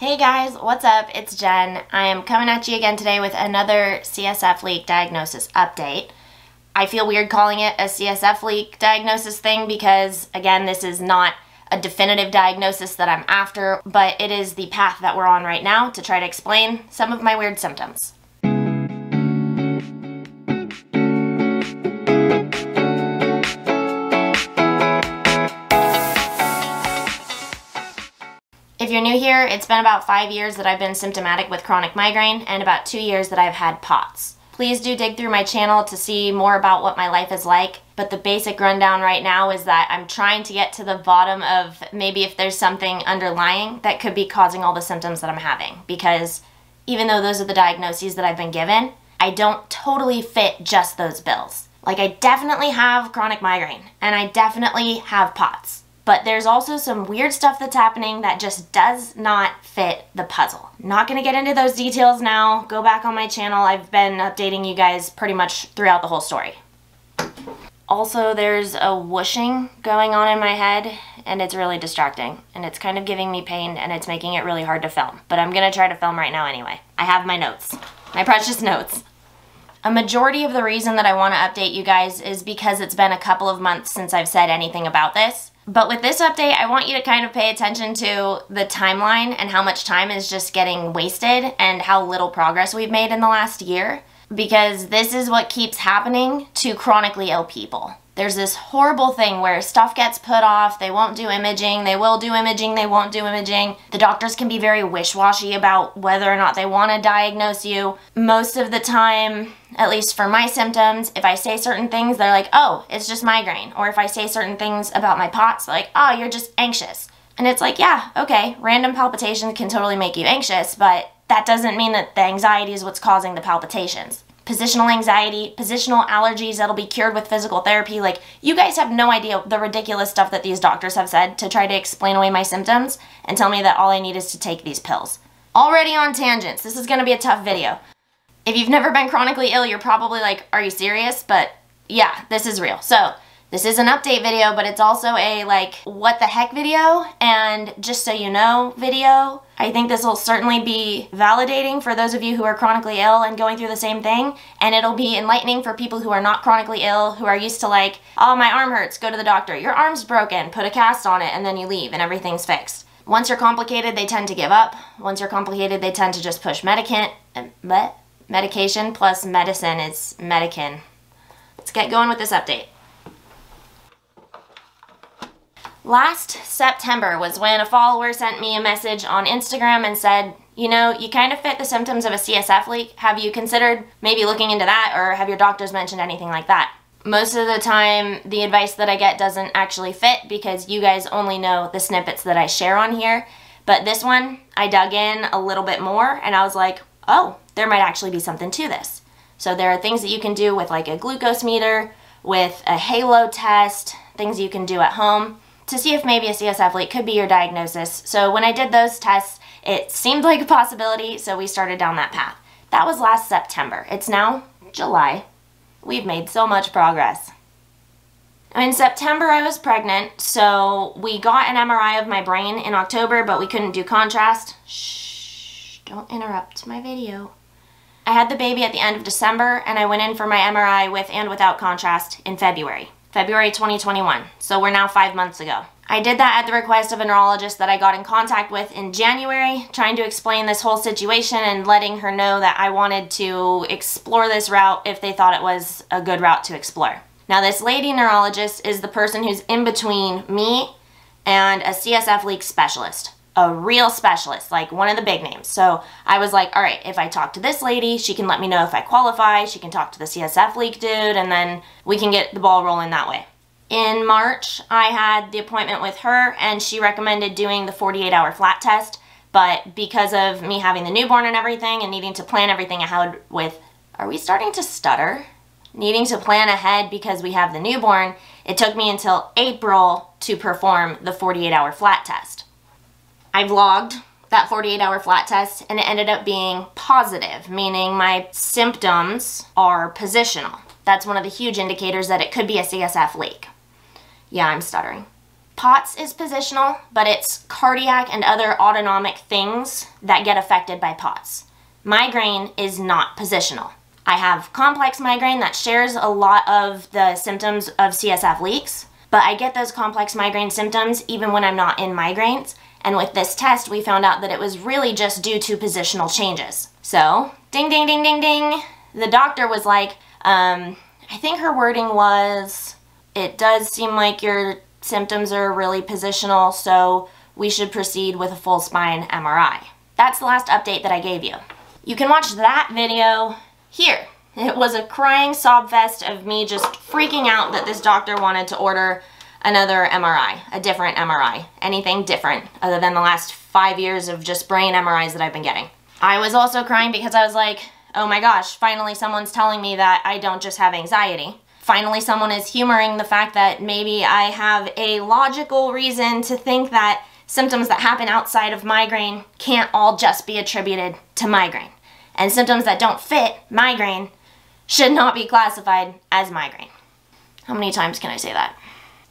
Hey guys, what's up? It's Jen. I am coming at you again today with another CSF leak diagnosis update. I feel weird calling it a CSF leak diagnosis thing because, again, this is not a definitive diagnosis that I'm after, but it is the path that we're on right now to try to explain some of my weird symptoms. If you're new here, it's been about five years that I've been symptomatic with chronic migraine and about two years that I've had POTS. Please do dig through my channel to see more about what my life is like, but the basic rundown right now is that I'm trying to get to the bottom of maybe if there's something underlying that could be causing all the symptoms that I'm having. Because even though those are the diagnoses that I've been given, I don't totally fit just those bills. Like I definitely have chronic migraine and I definitely have POTS but there's also some weird stuff that's happening that just does not fit the puzzle. Not gonna get into those details now. Go back on my channel. I've been updating you guys pretty much throughout the whole story. Also, there's a whooshing going on in my head and it's really distracting and it's kind of giving me pain and it's making it really hard to film. But I'm gonna try to film right now anyway. I have my notes, my precious notes. A majority of the reason that I want to update you guys is because it's been a couple of months since I've said anything about this. But with this update, I want you to kind of pay attention to the timeline and how much time is just getting wasted and how little progress we've made in the last year. Because this is what keeps happening to chronically ill people there's this horrible thing where stuff gets put off, they won't do imaging, they will do imaging, they won't do imaging. The doctors can be very wish-washy about whether or not they want to diagnose you. Most of the time, at least for my symptoms, if I say certain things, they're like, oh, it's just migraine. Or if I say certain things about my POTS, like, oh, you're just anxious. And it's like, yeah, okay, random palpitations can totally make you anxious, but that doesn't mean that the anxiety is what's causing the palpitations positional anxiety, positional allergies that'll be cured with physical therapy. Like, you guys have no idea the ridiculous stuff that these doctors have said to try to explain away my symptoms and tell me that all I need is to take these pills. Already on tangents. This is going to be a tough video. If you've never been chronically ill, you're probably like, are you serious? But yeah, this is real. So, this is an update video, but it's also a like what the heck video and just so you know video. I think this will certainly be validating for those of you who are chronically ill and going through the same thing. And it'll be enlightening for people who are not chronically ill, who are used to like, oh, my arm hurts, go to the doctor. Your arm's broken, put a cast on it, and then you leave and everything's fixed. Once you're complicated, they tend to give up. Once you're complicated, they tend to just push medicant, uh, medication plus medicine is medican. Let's get going with this update. Last September was when a follower sent me a message on Instagram and said, you know, you kind of fit the symptoms of a CSF leak. Have you considered maybe looking into that or have your doctors mentioned anything like that? Most of the time, the advice that I get doesn't actually fit because you guys only know the snippets that I share on here. But this one, I dug in a little bit more and I was like, oh, there might actually be something to this. So there are things that you can do with like a glucose meter, with a halo test, things you can do at home to see if maybe a CSF leak could be your diagnosis. So when I did those tests, it seemed like a possibility, so we started down that path. That was last September. It's now July. We've made so much progress. In September, I was pregnant, so we got an MRI of my brain in October, but we couldn't do contrast. Shh, don't interrupt my video. I had the baby at the end of December, and I went in for my MRI with and without contrast in February. February 2021, so we're now five months ago. I did that at the request of a neurologist that I got in contact with in January, trying to explain this whole situation and letting her know that I wanted to explore this route if they thought it was a good route to explore. Now this lady neurologist is the person who's in between me and a CSF leak specialist a real specialist, like one of the big names. So I was like, all right, if I talk to this lady, she can let me know if I qualify. She can talk to the CSF leak dude, and then we can get the ball rolling that way. In March, I had the appointment with her, and she recommended doing the 48 hour flat test. But because of me having the newborn and everything and needing to plan everything ahead with, are we starting to stutter? Needing to plan ahead because we have the newborn, it took me until April to perform the 48 hour flat test. I vlogged that 48 hour flat test and it ended up being positive, meaning my symptoms are positional. That's one of the huge indicators that it could be a CSF leak. Yeah, I'm stuttering. POTS is positional, but it's cardiac and other autonomic things that get affected by POTS. Migraine is not positional. I have complex migraine that shares a lot of the symptoms of CSF leaks, but I get those complex migraine symptoms even when I'm not in migraines. And with this test, we found out that it was really just due to positional changes. So, ding, ding, ding, ding, ding. The doctor was like, um, I think her wording was, it does seem like your symptoms are really positional, so we should proceed with a full spine MRI. That's the last update that I gave you. You can watch that video here. It was a crying sob fest of me just freaking out that this doctor wanted to order another MRI, a different MRI, anything different other than the last five years of just brain MRIs that I've been getting. I was also crying because I was like, oh my gosh, finally someone's telling me that I don't just have anxiety. Finally someone is humoring the fact that maybe I have a logical reason to think that symptoms that happen outside of migraine can't all just be attributed to migraine and symptoms that don't fit migraine should not be classified as migraine. How many times can I say that?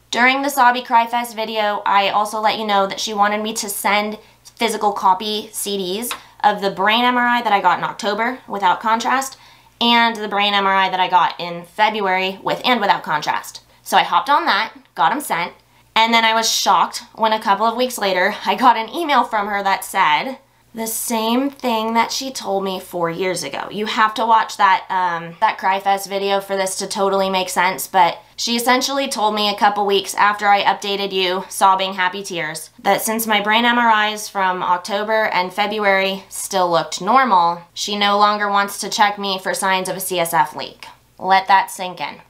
During the Sabi Cryfest video, I also let you know that she wanted me to send physical copy CDs of the brain MRI that I got in October without contrast and the brain MRI that I got in February with and without contrast. So I hopped on that, got them sent, and then I was shocked when a couple of weeks later I got an email from her that said, the same thing that she told me four years ago. You have to watch that um, that Cryfest video for this to totally make sense, but she essentially told me a couple weeks after I updated you, sobbing happy tears, that since my brain MRIs from October and February still looked normal, she no longer wants to check me for signs of a CSF leak. Let that sink in.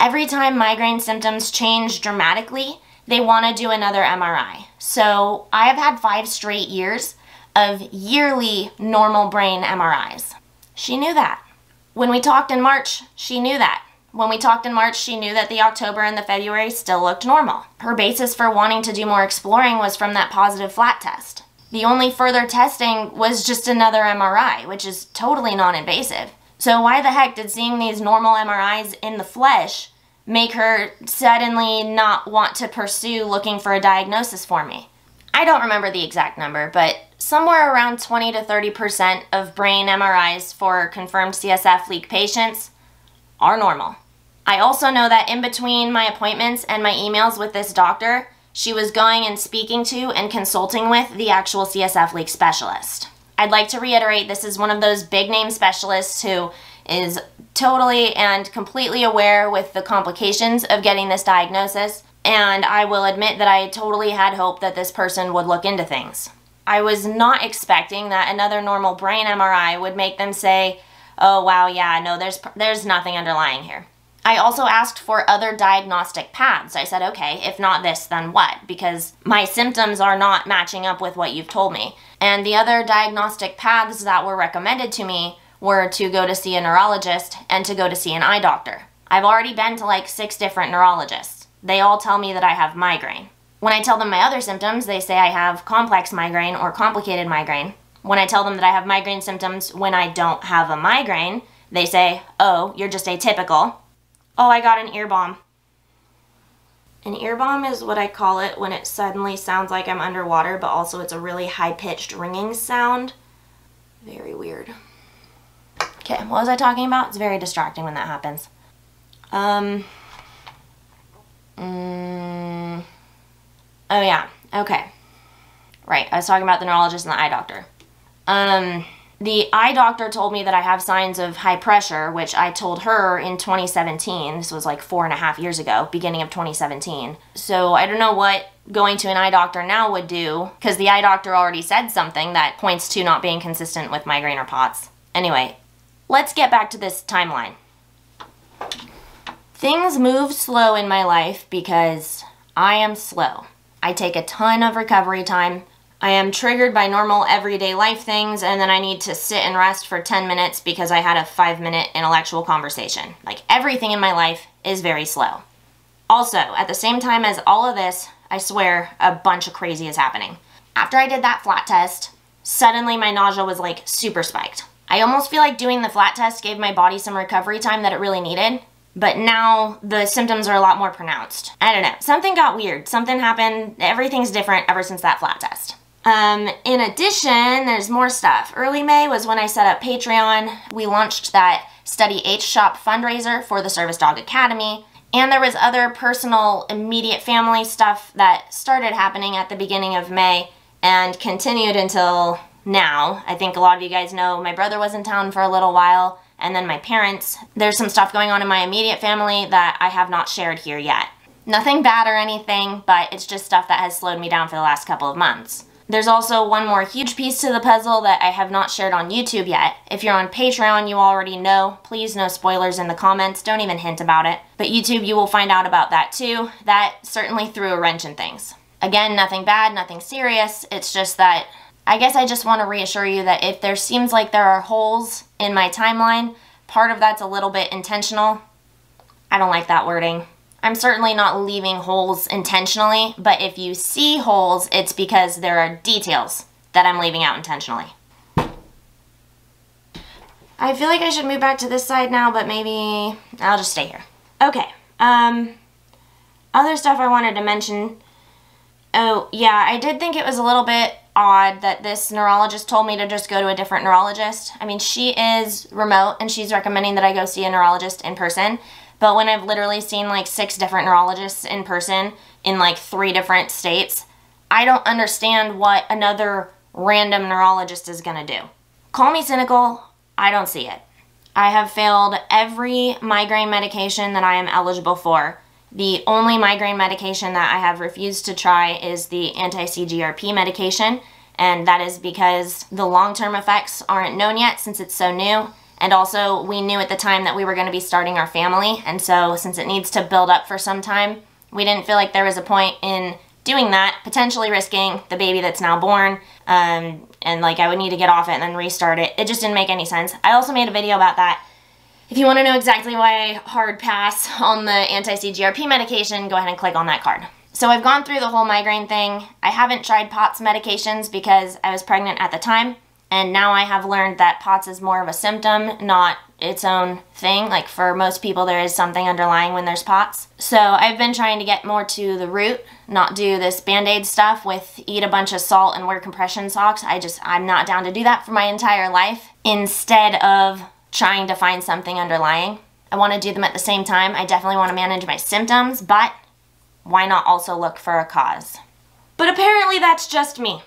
Every time migraine symptoms change dramatically, they want to do another MRI. So I have had five straight years of yearly normal brain MRIs. She knew that. When we talked in March, she knew that. When we talked in March, she knew that the October and the February still looked normal. Her basis for wanting to do more exploring was from that positive flat test. The only further testing was just another MRI, which is totally non invasive. So, why the heck did seeing these normal MRIs in the flesh make her suddenly not want to pursue looking for a diagnosis for me? I don't remember the exact number, but somewhere around 20 to 30% of brain MRIs for confirmed CSF leak patients are normal. I also know that in between my appointments and my emails with this doctor, she was going and speaking to and consulting with the actual CSF leak specialist. I'd like to reiterate this is one of those big name specialists who is totally and completely aware with the complications of getting this diagnosis and I will admit that I totally had hope that this person would look into things. I was not expecting that another normal brain MRI would make them say, oh wow, yeah, no, there's, there's nothing underlying here. I also asked for other diagnostic paths. I said, okay, if not this, then what? Because my symptoms are not matching up with what you've told me. And the other diagnostic paths that were recommended to me were to go to see a neurologist and to go to see an eye doctor. I've already been to like six different neurologists they all tell me that I have migraine. When I tell them my other symptoms, they say I have complex migraine or complicated migraine. When I tell them that I have migraine symptoms when I don't have a migraine, they say, oh, you're just atypical. Oh, I got an ear. An ear is what I call it when it suddenly sounds like I'm underwater, but also it's a really high-pitched ringing sound. Very weird. Okay, what was I talking about? It's very distracting when that happens. Um, Mm, oh yeah, okay. Right, I was talking about the neurologist and the eye doctor. Um, the eye doctor told me that I have signs of high pressure, which I told her in 2017. This was like four and a half years ago, beginning of 2017. So I don't know what going to an eye doctor now would do, because the eye doctor already said something that points to not being consistent with migraine or POTS. Anyway, let's get back to this timeline. Things move slow in my life because I am slow. I take a ton of recovery time. I am triggered by normal everyday life things and then I need to sit and rest for 10 minutes because I had a 5 minute intellectual conversation. Like everything in my life is very slow. Also, at the same time as all of this, I swear a bunch of crazy is happening. After I did that flat test, suddenly my nausea was like super spiked. I almost feel like doing the flat test gave my body some recovery time that it really needed but now the symptoms are a lot more pronounced. I don't know. Something got weird. Something happened. Everything's different ever since that flat test. Um, in addition, there's more stuff. Early May was when I set up Patreon. We launched that Study H Shop fundraiser for the Service Dog Academy. And there was other personal, immediate family stuff that started happening at the beginning of May and continued until now. I think a lot of you guys know my brother was in town for a little while and then my parents. There's some stuff going on in my immediate family that I have not shared here yet. Nothing bad or anything, but it's just stuff that has slowed me down for the last couple of months. There's also one more huge piece to the puzzle that I have not shared on YouTube yet. If you're on Patreon, you already know. Please no spoilers in the comments. Don't even hint about it. But YouTube, you will find out about that too. That certainly threw a wrench in things. Again, nothing bad, nothing serious. It's just that I guess I just want to reassure you that if there seems like there are holes in my timeline, part of that's a little bit intentional. I don't like that wording. I'm certainly not leaving holes intentionally, but if you see holes, it's because there are details that I'm leaving out intentionally. I feel like I should move back to this side now, but maybe I'll just stay here. Okay, um, other stuff I wanted to mention. Oh, yeah, I did think it was a little bit odd that this neurologist told me to just go to a different neurologist. I mean, she is remote and she's recommending that I go see a neurologist in person. But when I've literally seen like six different neurologists in person in like three different states, I don't understand what another random neurologist is going to do. Call me cynical, I don't see it. I have failed every migraine medication that I am eligible for. The only migraine medication that I have refused to try is the anti-CGRP medication, and that is because the long-term effects aren't known yet since it's so new. And also, we knew at the time that we were going to be starting our family, and so since it needs to build up for some time, we didn't feel like there was a point in doing that, potentially risking the baby that's now born, um, and like I would need to get off it and then restart it. It just didn't make any sense. I also made a video about that if you want to know exactly why I hard pass on the anti-CGRP medication, go ahead and click on that card. So I've gone through the whole migraine thing. I haven't tried POTS medications because I was pregnant at the time. And now I have learned that POTS is more of a symptom, not its own thing. Like for most people, there is something underlying when there's POTS. So I've been trying to get more to the root, not do this band-aid stuff with eat a bunch of salt and wear compression socks. I just, I'm not down to do that for my entire life. Instead of trying to find something underlying. I want to do them at the same time. I definitely want to manage my symptoms, but why not also look for a cause? But apparently that's just me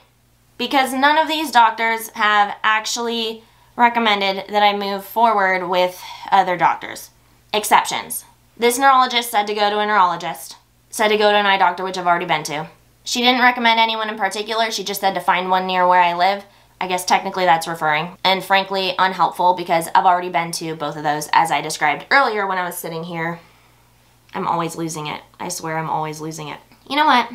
because none of these doctors have actually recommended that I move forward with other doctors. Exceptions. This neurologist said to go to a neurologist, said to go to an eye doctor, which I've already been to. She didn't recommend anyone in particular, she just said to find one near where I live. I guess technically that's referring, and frankly unhelpful because I've already been to both of those as I described earlier when I was sitting here. I'm always losing it. I swear I'm always losing it. You know what?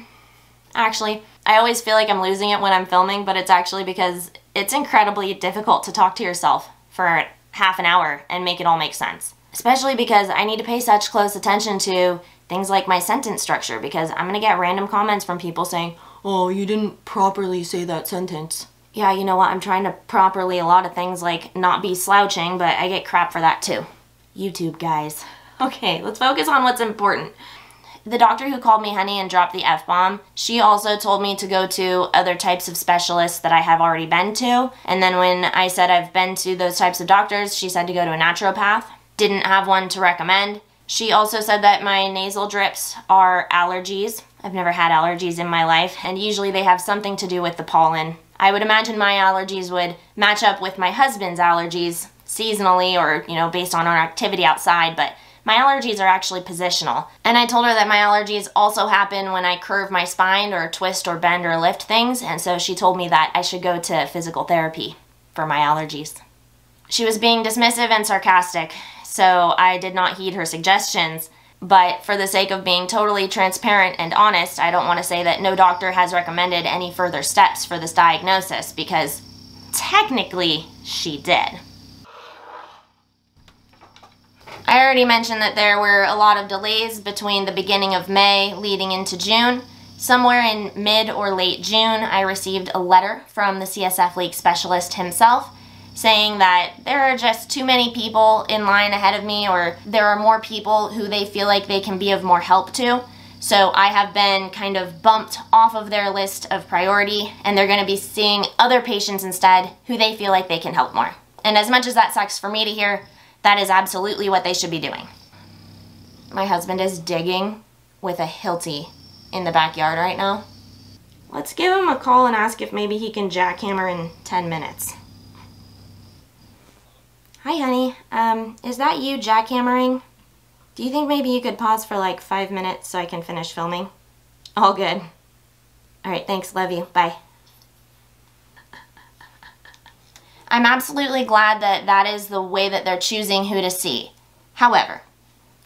Actually, I always feel like I'm losing it when I'm filming, but it's actually because it's incredibly difficult to talk to yourself for half an hour and make it all make sense. Especially because I need to pay such close attention to things like my sentence structure because I'm going to get random comments from people saying, oh, you didn't properly say that sentence yeah, you know what, I'm trying to properly a lot of things like not be slouching, but I get crap for that too. YouTube guys. Okay, let's focus on what's important. The doctor who called me honey and dropped the F-bomb, she also told me to go to other types of specialists that I have already been to. And then when I said I've been to those types of doctors, she said to go to a naturopath. Didn't have one to recommend. She also said that my nasal drips are allergies. I've never had allergies in my life, and usually they have something to do with the pollen I would imagine my allergies would match up with my husband's allergies seasonally or, you know, based on our activity outside, but my allergies are actually positional. And I told her that my allergies also happen when I curve my spine or twist or bend or lift things, and so she told me that I should go to physical therapy for my allergies. She was being dismissive and sarcastic, so I did not heed her suggestions but for the sake of being totally transparent and honest, I don't want to say that no doctor has recommended any further steps for this diagnosis because technically she did. I already mentioned that there were a lot of delays between the beginning of May leading into June. Somewhere in mid or late June, I received a letter from the CSF leak specialist himself saying that there are just too many people in line ahead of me or there are more people who they feel like they can be of more help to. So I have been kind of bumped off of their list of priority and they're going to be seeing other patients instead who they feel like they can help more. And as much as that sucks for me to hear, that is absolutely what they should be doing. My husband is digging with a Hilti in the backyard right now. Let's give him a call and ask if maybe he can jackhammer in 10 minutes. Hi, honey. Um, is that you jackhammering? Do you think maybe you could pause for like five minutes so I can finish filming? All good. All right, thanks. Love you. Bye. I'm absolutely glad that that is the way that they're choosing who to see. However,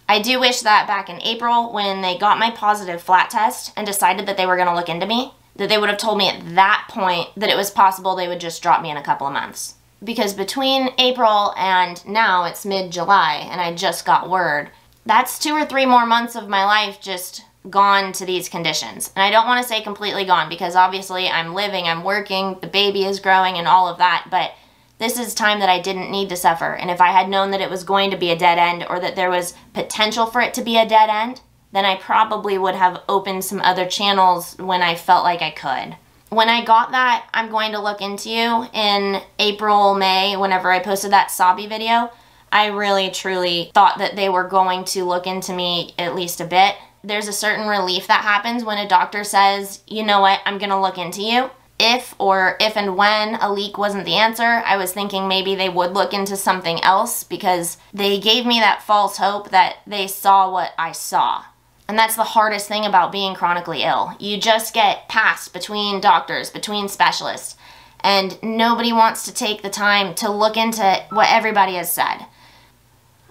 I do wish that back in April when they got my positive flat test and decided that they were going to look into me, that they would have told me at that point that it was possible they would just drop me in a couple of months. Because between April and now it's mid-July and I just got word, that's two or three more months of my life just gone to these conditions. And I don't want to say completely gone because obviously I'm living, I'm working, the baby is growing and all of that, but this is time that I didn't need to suffer. And if I had known that it was going to be a dead end or that there was potential for it to be a dead end, then I probably would have opened some other channels when I felt like I could. When I got that, I'm going to look into you in April, May, whenever I posted that Sabi video. I really truly thought that they were going to look into me at least a bit. There's a certain relief that happens when a doctor says, you know what, I'm gonna look into you if or if and when a leak wasn't the answer, I was thinking maybe they would look into something else because they gave me that false hope that they saw what I saw. And that's the hardest thing about being chronically ill. You just get passed between doctors, between specialists, and nobody wants to take the time to look into what everybody has said.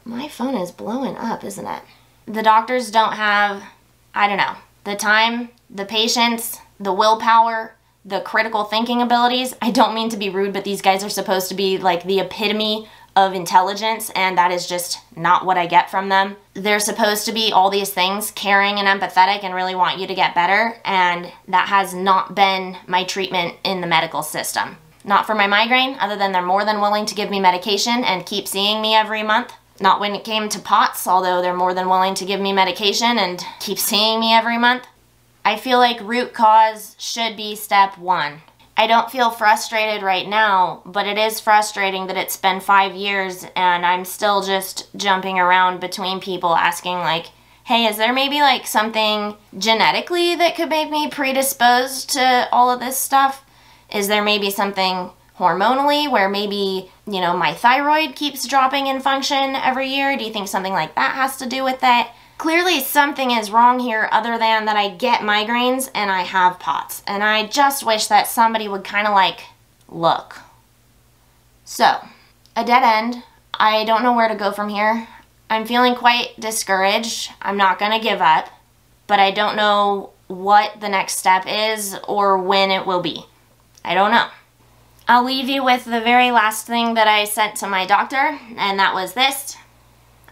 My phone is blowing up, isn't it? The doctors don't have, I don't know, the time, the patience, the willpower, the critical thinking abilities. I don't mean to be rude, but these guys are supposed to be like the epitome of intelligence, and that is just not what I get from them. They're supposed to be all these things, caring and empathetic, and really want you to get better, and that has not been my treatment in the medical system. Not for my migraine, other than they're more than willing to give me medication and keep seeing me every month. Not when it came to POTS, although they're more than willing to give me medication and keep seeing me every month. I feel like root cause should be step one. I don't feel frustrated right now, but it is frustrating that it's been five years and I'm still just jumping around between people asking like, hey, is there maybe like something genetically that could make me predisposed to all of this stuff? Is there maybe something hormonally where maybe, you know, my thyroid keeps dropping in function every year? Do you think something like that has to do with it? Clearly something is wrong here other than that I get migraines and I have POTS. And I just wish that somebody would kind of like look. So, a dead end. I don't know where to go from here. I'm feeling quite discouraged. I'm not going to give up, but I don't know what the next step is or when it will be. I don't know. I'll leave you with the very last thing that I sent to my doctor, and that was this.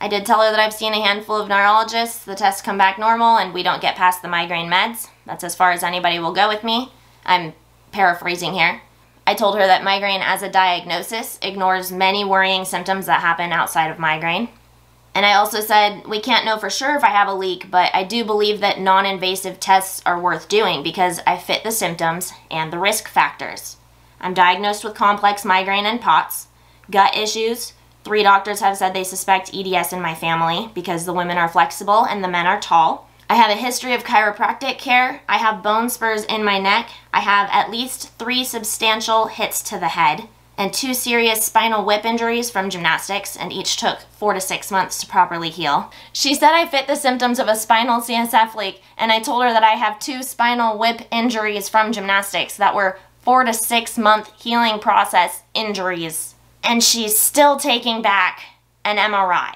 I did tell her that I've seen a handful of neurologists. The tests come back normal and we don't get past the migraine meds. That's as far as anybody will go with me. I'm paraphrasing here. I told her that migraine as a diagnosis ignores many worrying symptoms that happen outside of migraine. And I also said we can't know for sure if I have a leak, but I do believe that non invasive tests are worth doing because I fit the symptoms and the risk factors. I'm diagnosed with complex migraine and POTS, gut issues, Three doctors have said they suspect EDS in my family because the women are flexible and the men are tall. I have a history of chiropractic care. I have bone spurs in my neck. I have at least three substantial hits to the head and two serious spinal whip injuries from gymnastics, and each took four to six months to properly heal. She said I fit the symptoms of a spinal CSF leak, and I told her that I have two spinal whip injuries from gymnastics that were four to six month healing process injuries and she's still taking back an MRI.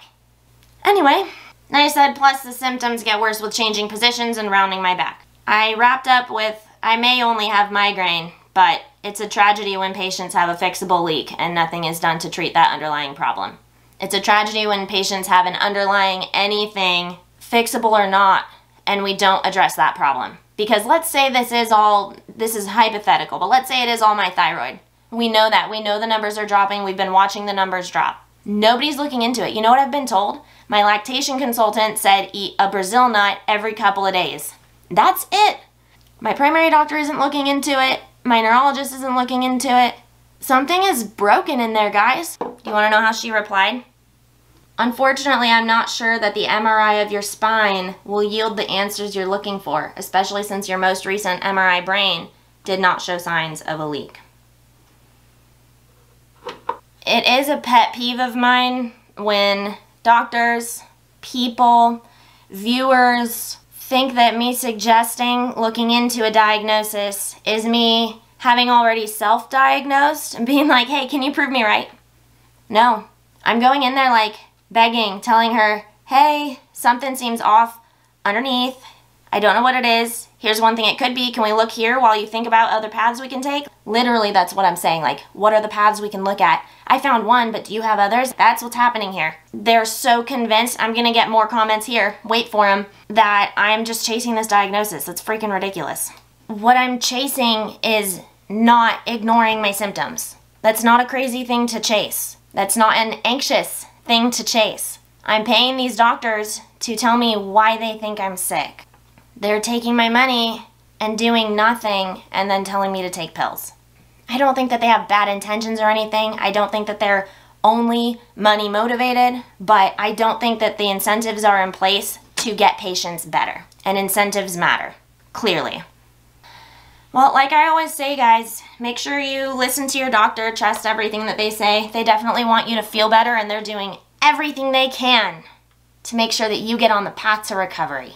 Anyway, I said plus the symptoms get worse with changing positions and rounding my back. I wrapped up with I may only have migraine, but it's a tragedy when patients have a fixable leak and nothing is done to treat that underlying problem. It's a tragedy when patients have an underlying anything, fixable or not, and we don't address that problem. Because let's say this is all, this is hypothetical, but let's say it is all my thyroid. We know that. We know the numbers are dropping. We've been watching the numbers drop. Nobody's looking into it. You know what I've been told? My lactation consultant said eat a Brazil nut every couple of days. That's it. My primary doctor isn't looking into it. My neurologist isn't looking into it. Something is broken in there, guys. Do You want to know how she replied? Unfortunately, I'm not sure that the MRI of your spine will yield the answers you're looking for, especially since your most recent MRI brain did not show signs of a leak. It is a pet peeve of mine when doctors, people, viewers think that me suggesting looking into a diagnosis is me having already self-diagnosed and being like, hey, can you prove me right? No. I'm going in there like begging, telling her, hey, something seems off underneath. I don't know what it is. Here's one thing it could be. Can we look here while you think about other paths we can take? Literally, that's what I'm saying. Like, what are the paths we can look at? I found one, but do you have others? That's what's happening here. They're so convinced, I'm gonna get more comments here, wait for them, that I'm just chasing this diagnosis. It's freaking ridiculous. What I'm chasing is not ignoring my symptoms. That's not a crazy thing to chase. That's not an anxious thing to chase. I'm paying these doctors to tell me why they think I'm sick. They're taking my money and doing nothing and then telling me to take pills. I don't think that they have bad intentions or anything. I don't think that they're only money motivated, but I don't think that the incentives are in place to get patients better. And incentives matter, clearly. Well, like I always say, guys, make sure you listen to your doctor, trust everything that they say. They definitely want you to feel better, and they're doing everything they can to make sure that you get on the path to recovery.